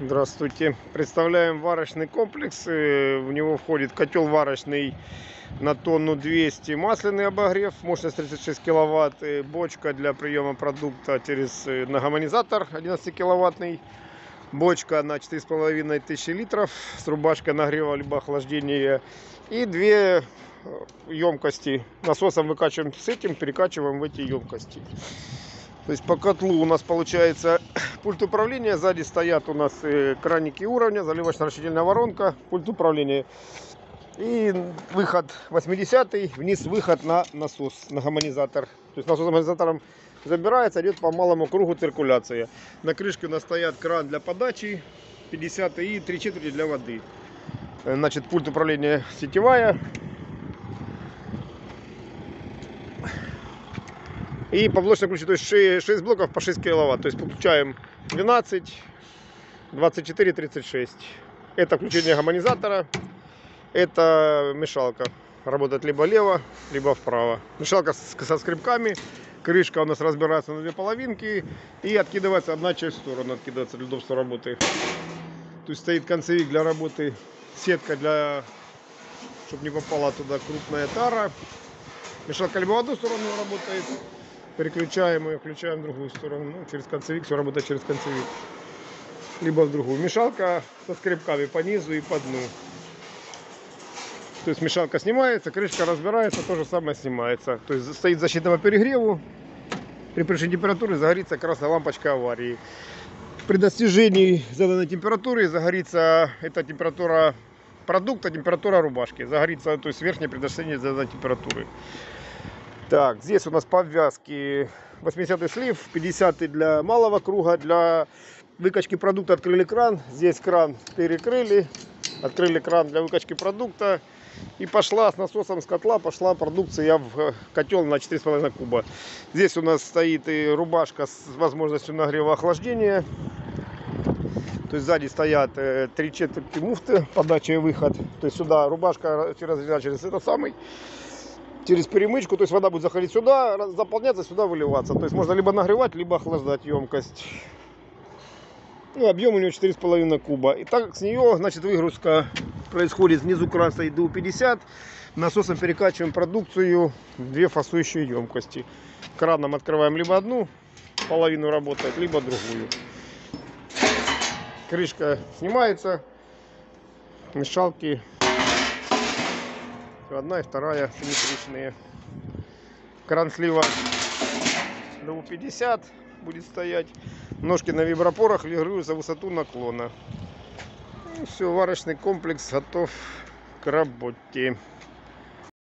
Здравствуйте. Представляем варочный комплекс. Э, В него входит котел варочный на тонну 200, масляный обогрев, мощность 36 киловатт, э, бочка для приема продукта через э, нагомонизатор 11 киловаттный, бочка на 4,5 тысячи литров с рубашкой нагрева либо охлаждения и две емкости. Насосом выкачиваем с этим, перекачиваем в эти емкости. То есть по котлу у нас получается пульт управления, сзади стоят у нас э, краники уровня, заливочно-расширительная воронка, пульт управления. И выход 80 вниз выход на насос, на гомонизатор. То есть насос гомонизатором забирается, идет по малому кругу циркуляция. На крышке у нас стоят кран для подачи, 50 и 3 четверти для воды. Э, Значит, пульт управления сетевая, И по блочной ключе, то есть 6, 6 блоков по 6 киловатт. То есть подключаем 12, 24, 36. Это включение гомонизатора. Это мешалка. Работает либо лево, либо вправо. Мешалка со скребками. Крышка у нас разбирается на две половинки. И откидывается одна часть в сторону. Откидывается для удобства работы. То есть стоит концевик для работы. Сетка для... Чтобы не попала туда крупная тара. Мешалка либо в одну сторону работает, переключаем ее, включаем в другую сторону. Ну, через концевик, все работает через концевик. Либо в другую. Мешалка со скребками по низу и по дну. То есть мешалка снимается, крышка разбирается, то же самое снимается. То есть стоит защита по перегреву. При прежней температуре загорится красная лампочка аварии. При достижении заданной температуры загорится эта температура продукта, температура рубашки. Загорится, то есть верхняя при достижении заданной температуры. Так, здесь у нас подвязки 80 слив, 50 для малого круга, для выкачки продукта открыли кран, здесь кран перекрыли, открыли кран для выкачки продукта и пошла с насосом с котла, пошла продукция в котел на 4,5 куба. Здесь у нас стоит и рубашка с возможностью нагрева охлаждения. То есть сзади стоят э, три четверти муфты, подача и выход. То есть сюда рубашка разрезана через этот самый через перемычку, то есть вода будет заходить сюда, заполняться, сюда выливаться. То есть можно либо нагревать, либо охлаждать емкость. Ну, объем у нее 4,5 куба. И так с нее, значит, выгрузка происходит. Внизу кран стоит ДУ-50. Насосом перекачиваем продукцию в две фасующие емкости. Краном открываем либо одну, половину работает, либо другую. Крышка снимается. Мешалки Одна и вторая симметричные. Кран слива ДУ-50 будет стоять. Ножки на вибропорах регулируются высоту наклона. все, варочный комплекс готов к работе.